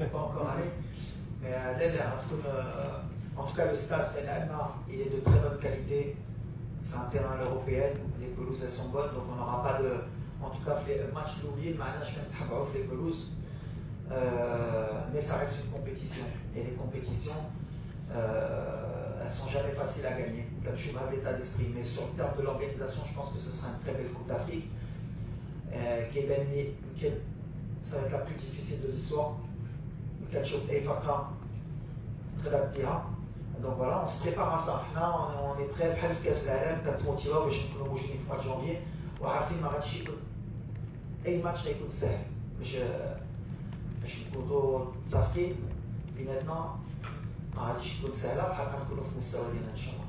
n'est pas encore allé. Mais euh, euh, en tout cas, le stade Fenalma, il est de très bonne qualité. C'est un terrain européen, les pelouses elles sont bonnes, donc on n'aura pas de. En tout cas, le match l'oublié, le je fais un les pelouses. Euh, mais ça reste une compétition. Et les compétitions, euh, elles sont jamais faciles à gagner. Comme je suis mal d'état d'esprit. Mais sur le terme de l'organisation, je pense que ce sera une très belle Coupe d'Afrique. Euh, ça va être la plus difficile de l'histoire. كتشوف أي فقره تقدر ديها دونك فوالا اون سبريبار ça. حنا اون اي بري بحال في كاس العالم كتموتيفاو باش نكونوا موجودين في ماتش جونفي وعارفين ما غاديش يكون اي ماتش غيكون سهل باش باش نكونوا متفقين بيناتنا ما غاديش يكون سهله بحال غنكونوا في المستوى ديالنا ان شاء الله